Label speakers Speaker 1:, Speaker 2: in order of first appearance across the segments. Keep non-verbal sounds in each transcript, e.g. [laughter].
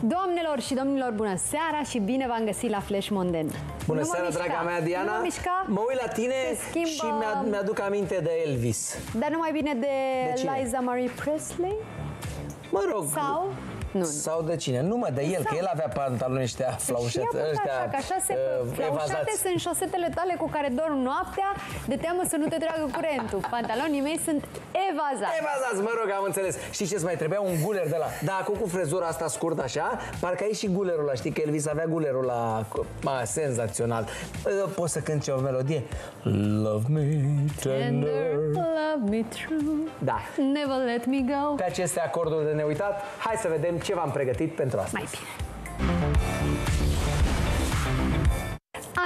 Speaker 1: Doamnelor și domnilor, bună seara și bine v-am găsit la Flash Monden.
Speaker 2: Bună
Speaker 1: nu
Speaker 2: seara, draga mea Diana.
Speaker 1: Nu mă, mișca,
Speaker 2: mă uit la tine schimbă... și mi-aduc aminte de Elvis.
Speaker 1: Dar nu mai bine de, de Liza Marie Presley?
Speaker 2: Mă rog.
Speaker 1: Sau? Nu.
Speaker 2: Sau de cine? Nu mă, de el, că el avea pantaloni ăștia flaușate.
Speaker 1: Ăștia, așa, că așa se uh, flaușate sunt șosetele tale cu care dorm noaptea, de teamă să nu te tragă curentul. Pantalonii mei sunt evazați.
Speaker 2: Evazați, mă rog, am înțeles. Știți ce mai trebuia? Un guler de la... Da, acum cu frezura asta scurt așa, parcă ai și gulerul ăla. Știi că Elvis avea gulerul la... Ma, senzațional. Poți să cânti o melodie? Love me tender,
Speaker 1: love me true.
Speaker 2: Da.
Speaker 1: Never let me go.
Speaker 2: Pe aceste acorduri de neuitat, hai să vedem ce v-am pregătit pentru asta.
Speaker 1: Mai bine.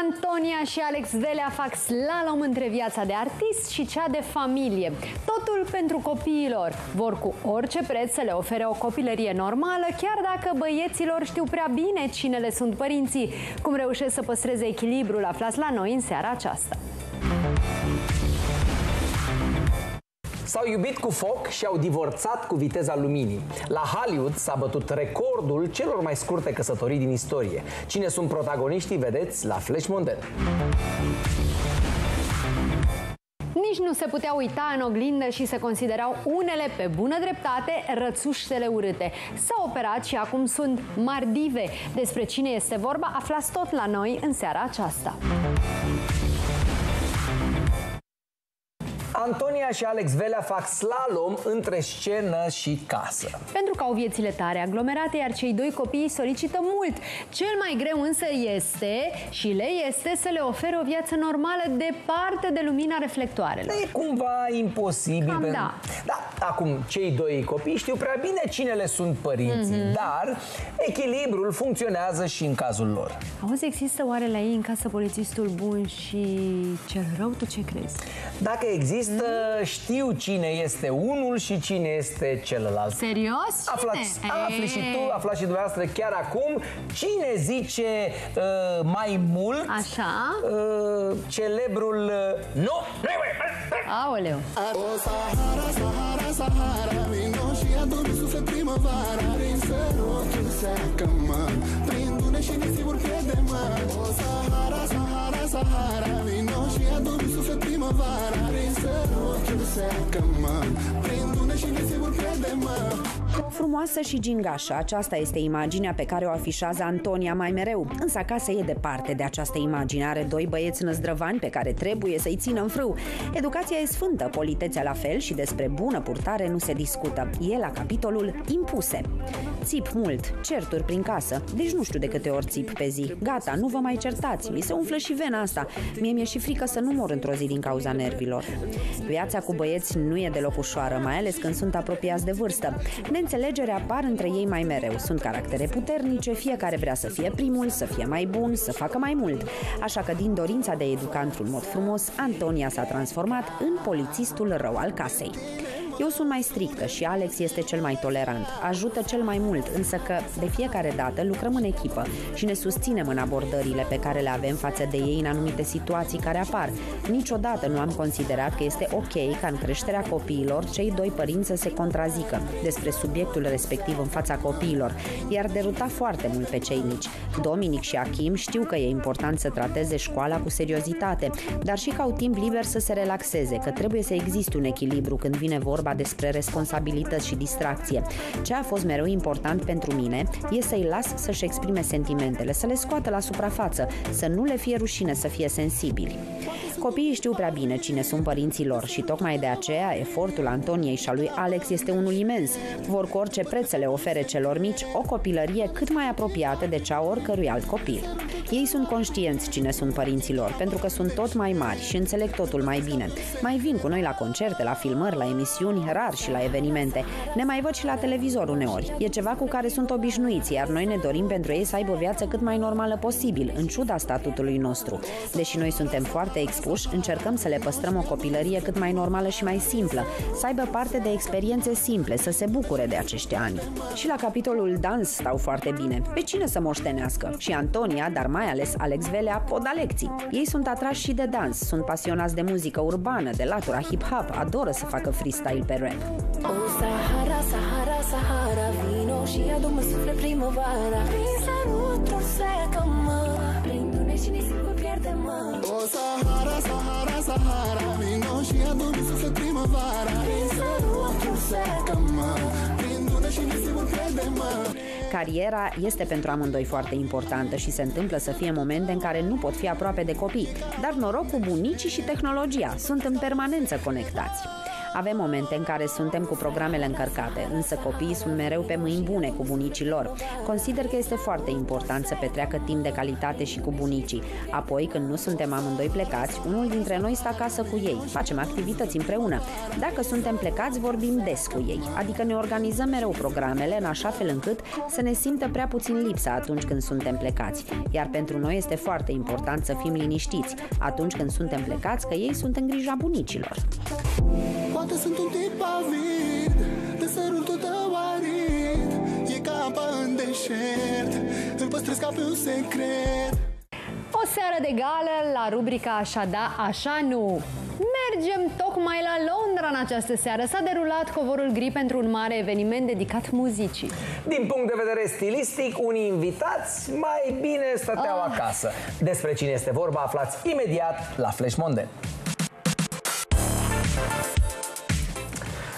Speaker 1: Antonia și Alex Velea fac slalom între viața de artist și cea de familie. Totul pentru copiilor. Vor cu orice preț să le ofere o copilărie normală, chiar dacă băieților știu prea bine cine le sunt părinții. Cum reușesc să păstreze echilibrul aflați la noi în seara aceasta.
Speaker 2: S-au iubit cu foc și au divorțat cu viteza luminii. La Hollywood s-a bătut recordul celor mai scurte căsătorii din istorie. Cine sunt protagoniștii, vedeți la Flash Monden.
Speaker 1: Nici nu se putea uita în oglindă și se considerau unele pe bună dreptate rățuștele urâte. S-au operat și acum sunt mardive. Despre cine este vorba aflați tot la noi în seara aceasta.
Speaker 2: Antonia și Alex Velea fac slalom între scenă și casă.
Speaker 1: Pentru că au viețile tare aglomerate, iar cei doi copii solicită mult. Cel mai greu însă este și le este să le ofere o viață normală departe de lumina reflectoarelor.
Speaker 2: E cumva imposibil.
Speaker 1: Cam da.
Speaker 2: da. Acum, cei doi copii știu prea bine cine le sunt părinții, mm -hmm. dar echilibrul funcționează și în cazul lor.
Speaker 1: Auzi, există oare la ei în casă polițistul bun și cel rău? Tu ce crezi?
Speaker 2: Dacă există, mm. știu cine este unul și cine este celălalt.
Speaker 1: Serios?
Speaker 2: Aflați, afli și tu, aflați și dumneavoastră chiar acum cine zice uh, mai mult
Speaker 1: Așa
Speaker 2: uh, celebrul uh, Nu, nu
Speaker 1: Aoleu
Speaker 3: O Sahara, Sahara, Sahara Vino și adun suflet primăvara Prin sărutul seacă-mă Prin dune și nisipuri crede-mă O Sahara, Sahara, Sahara Vino și adun suflet primăvara Prin sărutul seacă-mă Prin dune și nisipuri crede-mă
Speaker 4: Frumoasă și gingașă, aceasta este imaginea pe care o afișează Antonia mai mereu. Însă acasă e departe de această imagine. Are doi băieți năzdrăvani pe care trebuie să-i țină în frâu. Educația e sfântă, politețea la fel și despre bună purtare nu se discută. E la capitolul impuse. Țip mult, certuri prin casă, deci nu știu de câte ori țip pe zi. Gata, nu vă mai certați, mi se umflă și vena asta. Mie mi-e și frică să nu mor într-o zi din cauza nervilor. Viața cu băieți nu e deloc ușoară, mai ales când sunt apropiați de vârstă. Neînțelegere apar între ei mai mereu. Sunt caractere puternice, fiecare vrea să fie primul, să fie mai bun, să facă mai mult. Așa că din dorința de a educa într-un mod frumos, Antonia s-a transformat în polițistul rău al casei. Eu sunt mai strictă și Alex este cel mai tolerant. Ajută cel mai mult, însă că de fiecare dată lucrăm în echipă și ne susținem în abordările pe care le avem față de ei în anumite situații care apar. Niciodată nu am considerat că este ok ca în creșterea copiilor cei doi părinți să se contrazică despre subiectul respectiv în fața copiilor, iar deruta foarte mult pe cei mici. Dominic și Achim știu că e important să trateze școala cu seriozitate, dar și că au timp liber să se relaxeze, că trebuie să existe un echilibru când vine vorba despre responsabilități și distracție. Ce a fost mereu important pentru mine e să-i las să-și exprime sentimentele, să le scoată la suprafață, să nu le fie rușine să fie sensibili. Copiii știu prea bine cine sunt părinții lor și tocmai de aceea efortul Antoniei și a lui Alex este unul imens. Vor cu orice preț să le ofere celor mici o copilărie cât mai apropiată de cea oricărui alt copil. Ei sunt conștienți cine sunt părinții lor, pentru că sunt tot mai mari și înțeleg totul mai bine. Mai vin cu noi la concerte, la filmări, la emisiuni, rar și la evenimente. Ne mai văd și la televizor uneori. E ceva cu care sunt obișnuiți, iar noi ne dorim pentru ei să aibă o viață cât mai normală posibil, în ciuda statutului nostru. Deși noi suntem foarte expuși, încercăm să le păstrăm o copilărie cât mai normală și mai simplă, să aibă parte de experiențe simple, să se bucure de acești ani. Și la capitolul dans stau foarte bine. Pe cine să moștenească? Și Antonia, dar mai ales Alex Velea, pot da lecții. Ei sunt atrași și de dans, sunt pasionați de muzică urbană, de latura hip-hop, adoră să facă freestyle pe rap.
Speaker 5: O Sahara, Sahara, Sahara Vino și adu-mă suflet primăvara Prin sărutul secă-mă Prin dune și nisip mă pierde-mă
Speaker 3: O Sahara, Sahara, Sahara Vino și adu-mi suflet primăvara Prin sărutul secă-mă Prin dune și nisipul pierde-mă
Speaker 4: Cariera este pentru amândoi foarte importantă și se întâmplă să fie momente în care nu pot fi aproape de copii, dar noroc cu bunicii și tehnologia sunt în permanență conectați. Avem momente în care suntem cu programele încărcate, însă copiii sunt mereu pe mâini bune cu bunicii lor. Consider că este foarte important să petreacă timp de calitate și cu bunicii. Apoi, când nu suntem amândoi plecați, unul dintre noi stă acasă cu ei, facem activități împreună. Dacă suntem plecați, vorbim des cu ei, adică ne organizăm mereu programele în așa fel încât să ne simtă prea puțin lipsa atunci când suntem plecați. Iar pentru noi este foarte important să fim liniștiți atunci când suntem plecați, că ei sunt în grija bunicilor.
Speaker 3: Poate sunt un tip avid De sărutul tău arid E ca apa în deșert Îl păstrez ca pe un secret
Speaker 1: O seară de gală la rubrica Așa da, așa nu. Mergem tocmai la Londra în această seară. S-a derulat covorul gri pentru un mare eveniment dedicat muzicii.
Speaker 2: Din punct de vedere stilistic, unii invitați mai bine stăteau
Speaker 1: Ah.
Speaker 2: acasă. Despre cine este vorba aflați imediat la Flash Monde.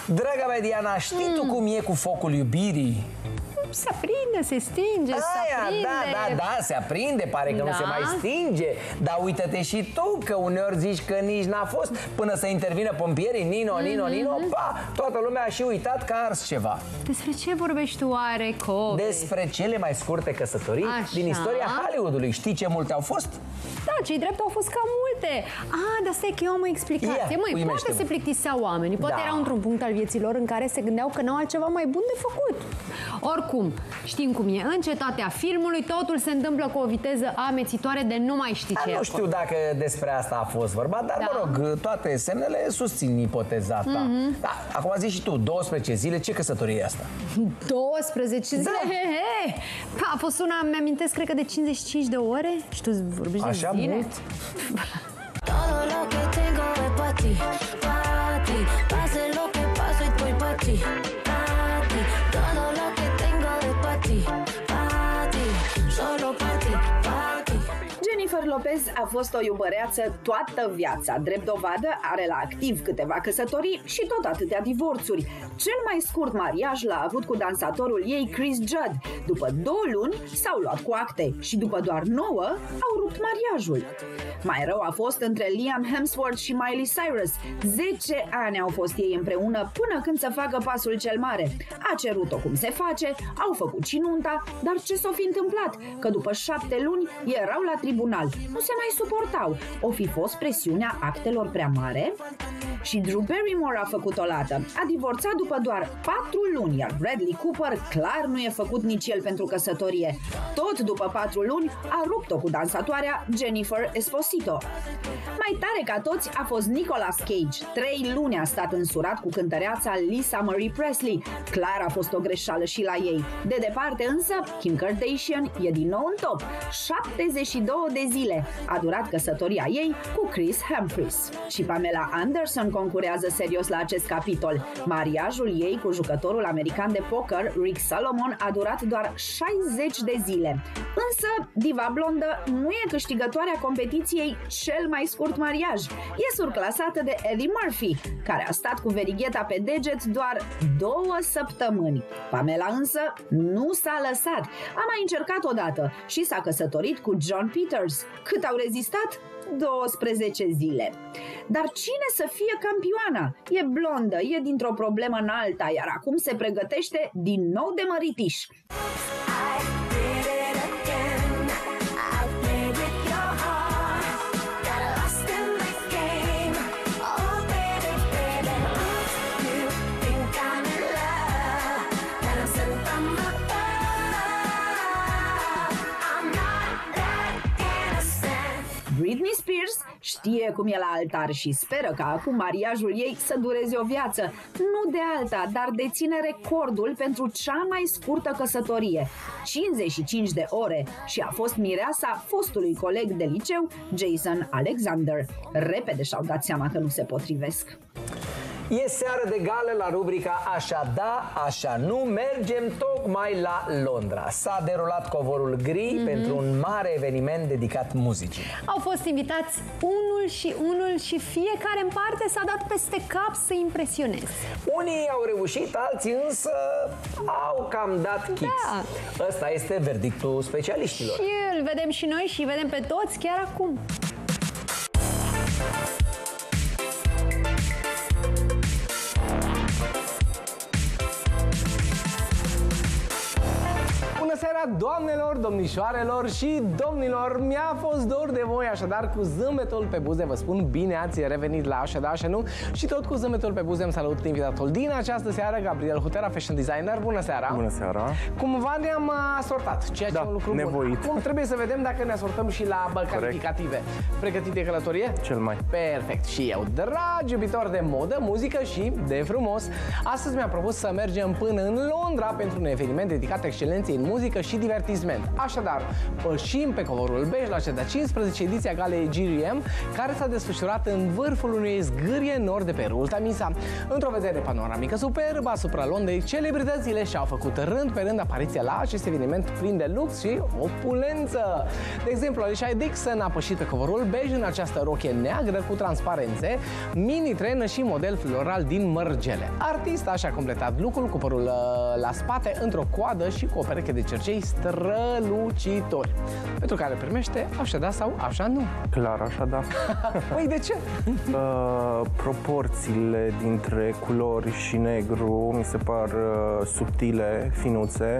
Speaker 2: Draga mea, Diana, știi tu cum e cu focul iubirii?
Speaker 1: Se aprinde, se stinge, se
Speaker 2: Aia,
Speaker 1: aprinde.
Speaker 2: da, da, da, se aprinde, pare că nu
Speaker 1: Da.
Speaker 2: se mai stinge Dar uită-te și tu, că uneori zici că nici n-a fost Până să intervină pompierii, Nino, Nino, Nino
Speaker 1: Mhm.
Speaker 2: pa, Toată lumea a și uitat că a ars ceva
Speaker 1: Despre ce vorbești tu, oare, Kobe?
Speaker 2: Despre cele mai scurte căsătorii
Speaker 1: Așa.
Speaker 2: din istoria Hollywoodului Știi ce multe au fost?
Speaker 1: Da, cei drept au fost cam multe. Ah, dar stai că eu am o explicație.
Speaker 2: Ia,
Speaker 1: Măi,
Speaker 2: uimește-mă.
Speaker 1: poate se plictiseau oamenii, poate
Speaker 2: Da.
Speaker 1: erau într-un punct al vieții lor în care se gândeau că n-au altceva mai bun de făcut. Oricum, știm cum e. În cetatea filmului totul se întâmplă cu o viteză amețitoare de nu mai știi ce
Speaker 2: Da,
Speaker 1: e
Speaker 2: nu
Speaker 1: acolo.
Speaker 2: știu dacă despre asta a fost vorba, dar
Speaker 1: Da.
Speaker 2: mă rog, toate semnele susțin ipoteza ta.
Speaker 1: Mhm.
Speaker 2: Da, acum zici și tu, 12 zile, ce căsătorie e asta? [laughs]
Speaker 1: 12 zile?
Speaker 2: Da.
Speaker 1: He, he. Pa, A fost una, mi-amintesc, cred că de 55 de ore și tu vorbești
Speaker 2: Așa
Speaker 1: de zile?
Speaker 2: mult? [laughs]
Speaker 5: Todo lo que tengo es pa' ti, pa' ti Pase lo que pase, estoy pa' ti, es
Speaker 4: Jennifer Lopez a fost o iubăreață toată viața. Drept dovadă, are la activ câteva căsătorii și tot atâtea divorțuri. Cel mai scurt mariaj l-a avut cu dansatorul ei Chris Judd. După două luni s-au luat cu acte și după doar nouă au rupt mariajul. Mai rău a fost între Liam Hemsworth și Miley Cyrus. 10 ani au fost ei împreună până când să facă pasul cel mare. A cerut-o cum se face, au făcut și nunta, dar ce s-o fi întâmplat? Că după șapte luni erau la tribunal. Nu se mai suportau. O fi fost presiunea actelor prea mare? Și Drew Barrymore a făcut o lată. A divorțat după doar patru luni, iar Bradley Cooper clar nu e făcut nici el pentru căsătorie. Tot după patru luni a rupt-o cu dansatoarea Jennifer Esposito. Mai tare ca toți a fost Nicolas Cage. Trei luni a stat însurat cu cântăreața Lisa Marie Presley. Clar a fost o greșeală și la ei. De departe însă, Kim Kardashian e din nou în top. 72 de zile a durat căsătoria ei cu Chris Humphries. Și Pamela Anderson concurează serios la acest capitol. Mariajul ei cu jucătorul american de poker Rick Salomon a durat doar 60 de zile. Însă, diva blondă nu e câștigătoarea competiției cel mai scurt mariaj. E surclasată de Eddie Murphy, care a stat cu verigheta pe deget doar două săptămâni. Pamela însă nu s-a lăsat. A mai încercat odată și s-a căsătorit cu John Peters. Cât au rezistat? 12 zile. Dar cine să fie campioana? E blondă, e dintr-o problemă în alta, iar acum se pregătește din nou de măritiș. Știe cum e la altar și speră ca acum mariajul ei să dureze o viață. Nu de alta, dar deține recordul pentru cea mai scurtă căsătorie, 55 de ore, și a fost mireasa fostului coleg de liceu, Jason Alexander. Repede și-au dat seama că nu se potrivesc.
Speaker 2: E seară de gale la rubrica Așa da, așa nu Mergem tocmai la Londra S-a derulat covorul gri mm-hmm. pentru un mare eveniment dedicat muzicii
Speaker 1: Au fost invitați unul și unul și fiecare în parte s-a dat peste cap să impresioneze.
Speaker 2: Unii au reușit, alții însă au cam dat kicks
Speaker 1: Da.
Speaker 2: Ăsta este verdictul specialiștilor
Speaker 1: Și îl vedem și noi și îi vedem pe toți chiar acum.
Speaker 6: Doamnelor, domnișoarelor și domnilor! Mi-a fost dor de voi, așadar cu zâmbetul pe buze vă spun bine ați revenit la Așa da, așa nu și tot cu zâmbetul pe buze îmi salut invitatul din această seară, Gabriel Hutera, fashion designer. Bună seara!
Speaker 7: Bună seara!
Speaker 6: Cumva ne-am uh, asortat, ceea ce
Speaker 7: Da,
Speaker 6: e un lucru
Speaker 7: nevoit.
Speaker 6: bun. Acum trebuie să vedem dacă ne asortăm și la bă, calificative. Pregătit de călătorie?
Speaker 7: Cel mai.
Speaker 6: Perfect. Și eu, dragi iubitori de modă, muzică și de frumos, astăzi mi-am propus să mergem până în Londra pentru un eveniment dedicat excelenței în muzică și divertisment. Așadar, pășim pe covorul bej la cea de 15 ediție a galei GRM, care s-a desfășurat în vârful unei zgârie nord de pe râul Tamisa. Într-o vedere panoramică superbă asupra Londrei, celebritățile și-au făcut rând pe rând apariția la acest eveniment plin de lux și opulență. De exemplu, Alicia Dixon a pășit pe covorul bej în această rochie neagră cu transparențe, mini trenă și model floral din mărgele. Artista și-a completat lucrul cu părul uh, la spate într-o coadă și cu o pereche de cercei strălucitori, pentru care primește așa da sau așa nu.
Speaker 7: Clar, așa da. [laughs]
Speaker 6: Păi de ce? [laughs]
Speaker 7: Uh, proporțiile dintre culori și negru mi se par uh, subtile, finuțe.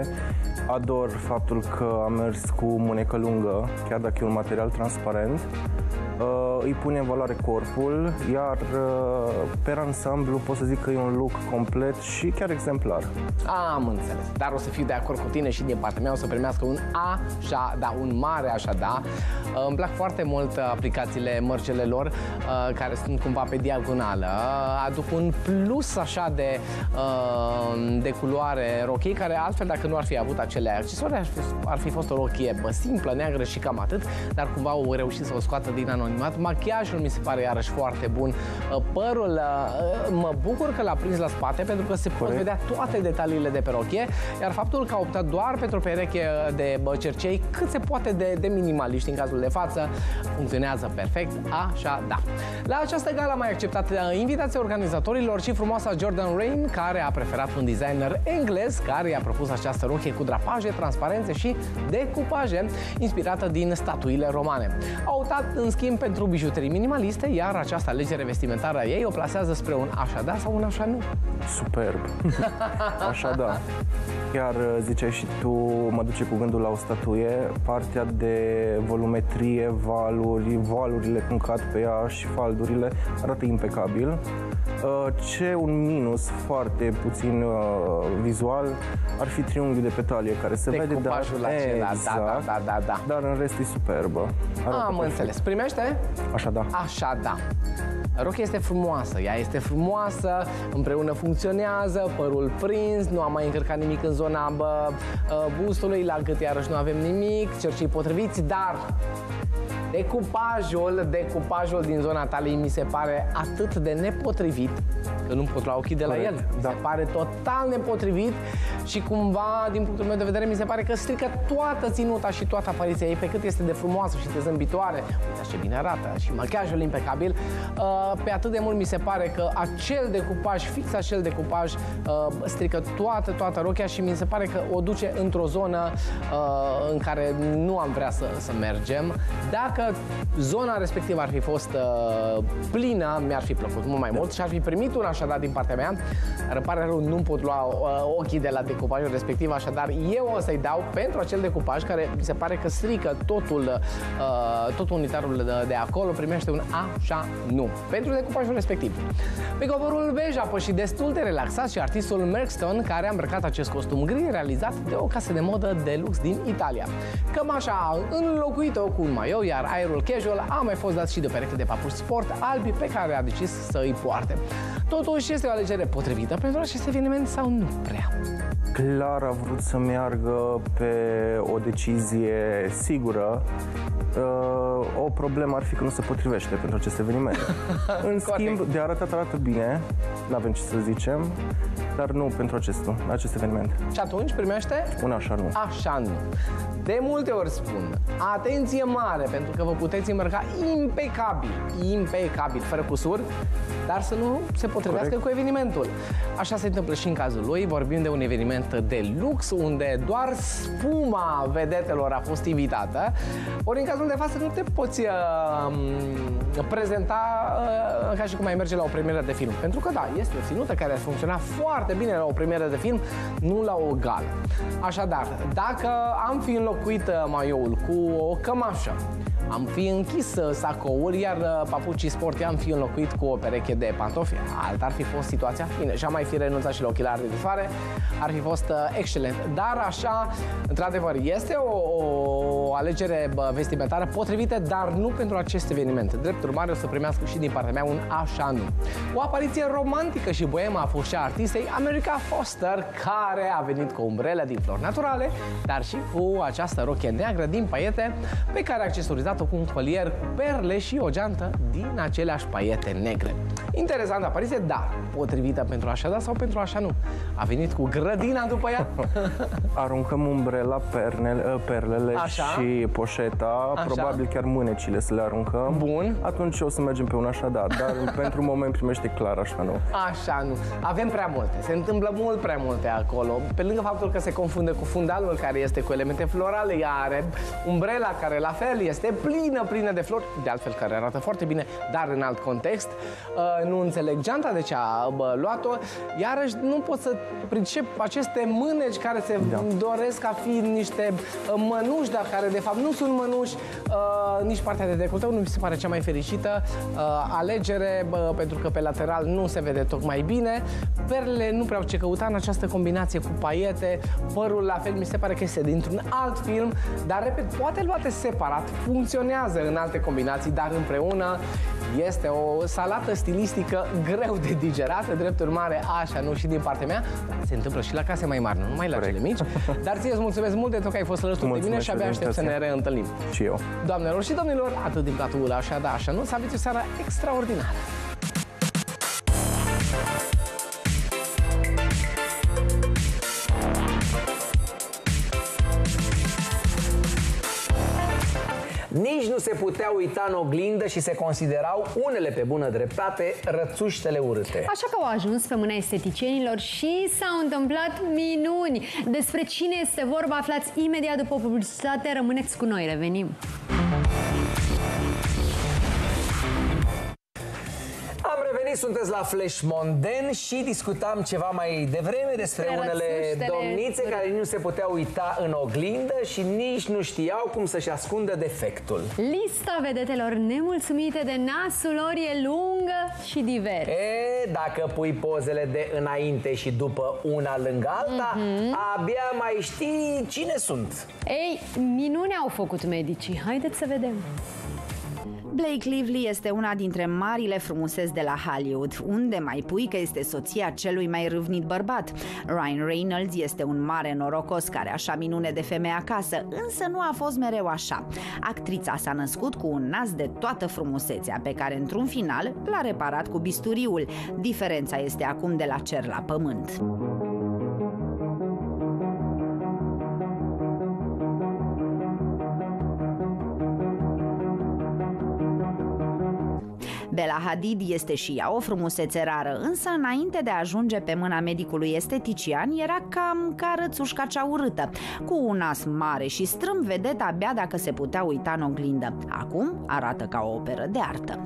Speaker 7: Ador faptul că am mers cu mânecă lungă, chiar dacă e un material transparent. Uh, îi pune în valoare corpul, iar uh, per ansamblu pot să zic că e un look complet și chiar exemplar.
Speaker 6: Am înțeles, dar o să fiu de acord cu tine și din partea mea o să primească un așa, da, un mare așa, da. Uh, Îmi plac foarte mult uh, aplicațiile mărcelelor uh, care sunt cumva pe diagonală. Uh, Aduc un plus așa de, uh, de culoare rochie care altfel dacă nu ar fi avut acele accesorii ar fi, ar fi fost o rochie bă, simplă, neagră și cam atât, dar cumva au reușit să o scoată din anonimat. Machiajul mi se pare iarăși foarte bun. Uh, Părul, uh, mă bucur că l-a prins la spate pentru că se pot
Speaker 7: Corect.
Speaker 6: vedea toate detaliile de pe rochie, iar faptul că a optat doar pentru o pereche de bă, cercei cât se poate de, de minimaliști în cazul de față, funcționează perfect, așa da. La această gală am mai acceptat uh, invitația organizatorilor și frumoasa Jordan Rain, care a preferat un designer englez care i-a propus această rochie cu drapaje, transparențe și decupaje inspirată din statuile romane. A optat în schimb pentru bijuterii minimaliste, iar această alegere vestimentară a ei o plasează spre un așa da sau un așa nu.
Speaker 7: Superb. [laughs] Așa da. Chiar uh, ziceai și tu, mă duce cu gândul la o statuie, partea de volumetrie, valuri, valurile cum cad pe ea și faldurile arată impecabil. Uh, Ce un minus foarte puțin uh, vizual ar fi triunghiul de petalie care se vede, dar
Speaker 6: Decupajul acela, da, da, da, da, da.
Speaker 7: dar în rest e superbă. Arată
Speaker 6: Am
Speaker 7: perfect.
Speaker 6: înțeles. Primește?
Speaker 7: Așa da.
Speaker 6: Așa, da. Rochia este frumoasă, ea este frumoasă, împreună funcționează, părul prins, nu am mai încărcat nimic în zona bă, uh, bustului, la gât iarăși nu avem nimic, cercii potriviți, dar decupajul, decupajul din zona taliei mi se pare atât de nepotrivit că nu pot lua ochii de la
Speaker 7: Corect,
Speaker 6: el.
Speaker 7: da.
Speaker 6: Se pare total nepotrivit și cumva, din punctul meu de vedere, mi se pare că strică toată ținuta și toată apariția ei, pe cât este de frumoasă și de zâmbitoare. Uite ce bine arată și machiajul impecabil. Uh, Pe atât de mult mi se pare că acel decupaj, fix acel decupaj, uh, strică toată, toată rochia și mi se pare că o duce într-o zonă uh, în care nu am vrea să, să mergem. Dacă zona respectivă ar fi fost uh, plină, mi-ar fi plăcut mult mai mult și ar fi primit un așadar din partea mea, dar îmi pare rău, nu pot lua uh, ochii de la decupajul respectiv, așadar eu o să-i dau pentru acel decupaj care mi se pare că strică totul, uh, tot unitarul de, de acolo, primește un așa nu. Pentru decupajul respectiv. Pe covorul bej a pășit destul de relaxat și artistul Merkston, care a îmbrăcat acest costum gri realizat de o casă de modă de lux din Italia. Cămașa a înlocuit-o cu un maio, iar aerul casual a mai fost dat și de o pereche de papuci sport albi pe care a decis să îi poarte. Totuși, este o alegere potrivită pentru acest eveniment sau nu prea?
Speaker 7: Clar a vrut să meargă pe o decizie sigură. Uh, o problemă ar fi că nu se potrivește pentru acest eveniment. [laughs] În schimb, de arătat arată bine, nu avem ce să zicem, dar nu pentru acest, acest eveniment.
Speaker 6: Și atunci primește
Speaker 7: Un așa nu.
Speaker 6: Așa nu. De multe ori spun, atenție mare, pentru că vă puteți îmbrăca impecabil, impecabil, fără cusur, dar să nu se potrivească
Speaker 7: Corect.
Speaker 6: cu evenimentul. Așa se întâmplă și în cazul lui, vorbim de un eveniment de lux, unde doar spuma vedetelor a fost invitată, ori în cazul de față nu te poți uh, prezenta uh, ca și cum ai merge la o premieră de film. Pentru că da, este o ținută care ar funcționa foarte bine la o premieră de film, nu la o gală. Așadar, dacă am fi înlocuit uh, maioul cu o cămașă, am fi închis uh, sacoul, iar uh, papucii sport am fi înlocuit cu o pereche de pantofi. Alta ar fi fost situația bine. Și am mai fi renunțat și la ochelari de soare, ar fi fost uh, excelent. Dar așa, într-adevăr, este o, o alegere bă, vestimentară potrivită, dar nu pentru acest eveniment. Drept urmare, o să primească și din partea mea un așa nu. O apariție romantică și boemă a fost și a artistei America Foster, care a venit cu umbrele din flori naturale, dar și cu această rochie neagră din paiete, pe care a accesorizat-o cu un colier cu perle și o geantă din aceleași paiete negre. Interesantă apariție, dar potrivită pentru așa da sau pentru așa nu. A venit cu grădina după ea. [laughs]
Speaker 7: Aruncăm umbrela, pernele, uh, perlele
Speaker 6: Așa.
Speaker 7: și poșeta,
Speaker 6: Așa.
Speaker 7: probabil chiar mânecile să le aruncăm.
Speaker 6: Bun.
Speaker 7: Atunci o să mergem pe un așa da, dar [laughs] pentru moment primește clar așa nu.
Speaker 6: Așa, nu. Avem prea multe. Se întâmplă mult prea multe acolo. Pe lângă faptul că se confundă cu fundalul care este cu elemente florale, ea are umbrela care la fel este plină, plină de flori, de altfel care arată foarte bine, dar în alt context. Uh, nu înțeleg geanta de ce a bă, luat-o. Iarăși nu pot să pricep aceste mâneci care se
Speaker 7: Da.
Speaker 6: doresc a fi niște uh, mănuși, dar care de fapt nu sunt mănuși. Uh, nici partea de decolteu nu mi se pare cea mai fericită. Uh, alegere, bă, pentru că pe lateral nu se vede tocmai bine. Perlele nu prea au ce căuta în această combinație cu paiete. Părul la fel mi se pare că este dintr-un alt film, dar repet, poate luate separat, funcționează în alte combinații, dar împreună este o salată stilistică greu de digerat, drept urmare, așa, nu și din partea mea, dar se întâmplă și la case mai mari, nu numai la cele mici. Dar ție îți mulțumesc mult de tot că ai fost alături de mine
Speaker 7: Mulțumesc
Speaker 6: și abia
Speaker 7: pentru
Speaker 6: aștept să ne
Speaker 7: invitație.
Speaker 6: reîntâlnim.
Speaker 7: Și eu.
Speaker 6: Doamnelor și domnilor, atât din platul așa, da, așa, nu, să aveți o seară extraordinară.
Speaker 2: Nu se putea uita în oglindă și se considerau unele pe bună dreptate rățuștele urâte.
Speaker 1: Așa că au ajuns pe mâna esteticienilor și s-au întâmplat minuni. Despre cine este vorba aflați imediat după publicitate. Rămâneți cu noi, revenim.
Speaker 2: Am revenit, sunteți la Flash Monden și discutam ceva mai devreme despre
Speaker 1: Despre
Speaker 2: unele
Speaker 1: rățuștele
Speaker 2: domnițe
Speaker 1: urâte.
Speaker 2: care nu se puteau uita în oglindă și nici nu știau cum să-și ascundă defectul.
Speaker 1: Lista vedetelor nemulțumite de nasul lor e lungă și diversă.
Speaker 2: E, dacă pui pozele de înainte și după una lângă alta,
Speaker 1: Mhm.
Speaker 2: abia mai știi cine sunt.
Speaker 1: Ei, minune au făcut medicii. Haideți să vedem.
Speaker 4: Blake Lively este una dintre marile frumuseți de la Hollywood, unde mai pui că este soția celui mai râvnit bărbat. Ryan Reynolds este un mare norocos care așa minune de femeie acasă, însă nu a fost mereu așa. Actrița s-a născut cu un nas de toată frumusețea, pe care într-un final l-a reparat cu bisturiul. Diferența este acum de la cer la pământ. Bella Hadid este și ea o frumusețe rară, însă înainte de a ajunge pe mâna medicului estetician era cam ca rățușca cea urâtă. Cu un nas mare și strâmb vedet abia dacă se putea uita în oglindă. Acum arată ca o operă de artă.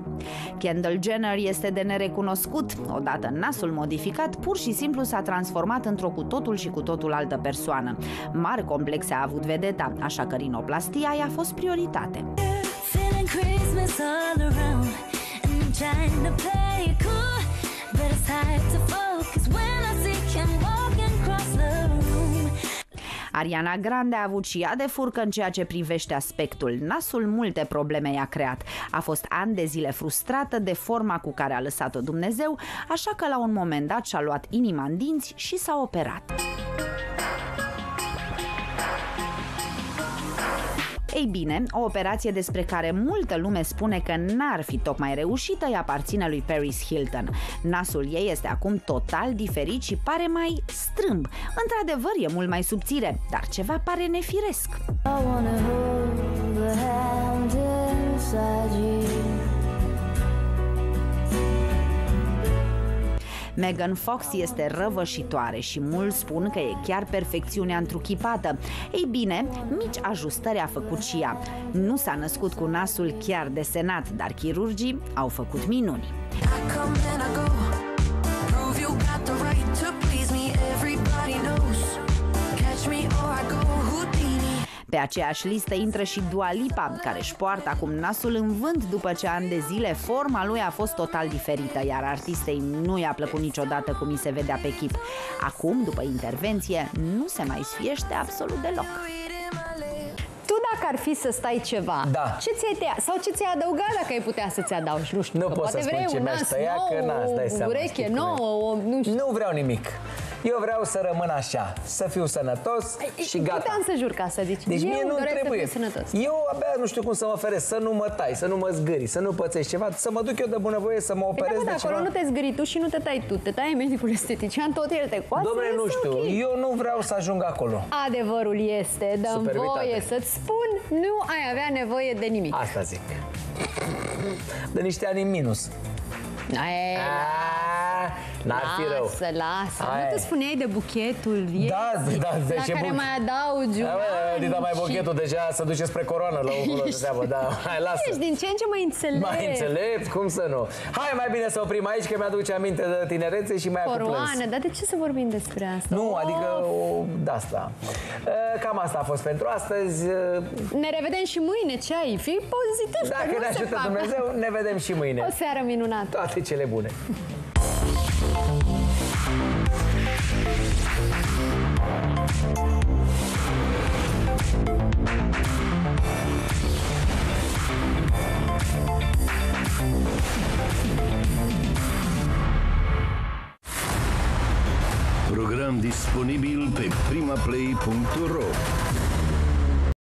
Speaker 4: Kendall Jenner este de nerecunoscut. Odată nasul modificat, pur și simplu s-a transformat într-o cu totul și cu totul altă persoană. Mari complexe a avut vedeta, așa că rinoplastia i-a fost prioritate.
Speaker 5: Feeling Christmas all around, and I'm trying to play it cool, but it's hard to focus when I see him walking across the room.
Speaker 4: Ariana Grande a avut și ea de furcă în ceea ce privește aspectul. Nasul multe probleme i-a creat. A fost ani de zile frustrată de forma cu care a lăsat-o Dumnezeu, așa că la un moment dat și-a luat inima în dinți și s-a operat. Ei bine, o operație despre care multă lume spune că n-ar fi tocmai reușită îi aparține lui Paris Hilton. Nasul ei este acum total diferit și pare mai strâmb. Într-adevăr, e mult mai subțire, dar ceva pare nefiresc.
Speaker 5: I wanna hold the hand inside you.
Speaker 4: Megan Fox este răvășitoare și mulți spun că e chiar perfecțiunea întruchipată. Ei bine, mici ajustări a făcut și ea. Nu s-a născut cu nasul chiar desenat, dar chirurgii au făcut minuni.
Speaker 5: I come and I go. Prove you got the right to
Speaker 4: Pe aceeași listă intră și Dua Lipa, care își poartă acum nasul în vânt după ce ani de zile forma lui a fost total diferită, iar artistei nu i-a plăcut niciodată cum i se vedea pe chip. Acum, după intervenție, nu se mai sfiește absolut deloc.
Speaker 1: Tu dacă ar fi să stai ceva,
Speaker 2: Da.
Speaker 1: ce ți-ai tăia? Sau ce ți-ai adăugat dacă ai putea să-ți adaugi? Nu știu,
Speaker 2: Nu
Speaker 1: că
Speaker 2: pot
Speaker 1: poate
Speaker 2: să spun
Speaker 1: vrei
Speaker 2: ce
Speaker 1: un
Speaker 2: mi-aș
Speaker 1: nas
Speaker 2: tăia,
Speaker 1: nou,
Speaker 2: că n-ați dai seama,
Speaker 1: ureche
Speaker 2: știi cum e.
Speaker 1: nouă, o, nu știu.
Speaker 2: Nu vreau nimic. Eu vreau să rămân așa, să fiu sănătos și gata.
Speaker 1: Puteam să jur ca să zici.
Speaker 2: Deci
Speaker 1: eu
Speaker 2: mie nu
Speaker 1: doresc
Speaker 2: trebuie.
Speaker 1: să fiu sănătos.
Speaker 2: Eu abia nu știu cum să mă feresc, să nu mă tai, să nu mă zgâri, să nu pățești ceva, să mă duc eu de bunăvoie să mă
Speaker 1: Păi
Speaker 2: operez
Speaker 1: da,
Speaker 2: de
Speaker 1: da, acolo
Speaker 2: ceva.
Speaker 1: nu te zgâri tu și nu te tai tu, te taie medicul estetician, tot el te coase.
Speaker 2: Domnule, nu
Speaker 1: este
Speaker 2: știu,
Speaker 1: ok.
Speaker 2: eu nu vreau să ajung acolo.
Speaker 1: Adevărul este, dăm
Speaker 2: Superbitate.
Speaker 1: voie să-ți spun, nu ai avea nevoie de nimic.
Speaker 2: Asta zic. De niște ani în minus.
Speaker 1: Ai,
Speaker 2: Ah, N-ar fi rău.
Speaker 1: Lasă, lasă.
Speaker 2: Aia
Speaker 1: Nu
Speaker 2: e.
Speaker 1: te spuneai de buchetul
Speaker 2: Da,
Speaker 1: vieții,
Speaker 2: da,
Speaker 1: la
Speaker 2: zece
Speaker 1: care
Speaker 2: buch-
Speaker 1: mai adaugi
Speaker 2: Da,
Speaker 1: un
Speaker 2: bă,
Speaker 1: an
Speaker 2: Dita mai
Speaker 1: și-
Speaker 2: bochetul deja să duce spre coroană la omul de treabă, da, [laughs] hai, lasă.
Speaker 1: Ești din ce în ce mai înțelept.
Speaker 2: Mai înțelept, cum să nu? Hai mai bine să oprim aici, că mi-aduce aminte de tinerețe și mai acum plâns.
Speaker 1: Coroană, dar de ce să vorbim despre asta?
Speaker 2: Nu,
Speaker 1: Oh,
Speaker 2: adică o, de asta. E, Cam asta a fost pentru astăzi. E,
Speaker 1: Ne revedem și mâine, ce ai? Fii pozitiv, că
Speaker 2: Dacă
Speaker 1: nu
Speaker 2: ne
Speaker 1: se
Speaker 2: ajută
Speaker 1: fac.
Speaker 2: Dumnezeu, ne vedem și mâine.
Speaker 1: O seară minunată.
Speaker 2: Toate cele bune.
Speaker 8: Disponibil pe primaplay.ro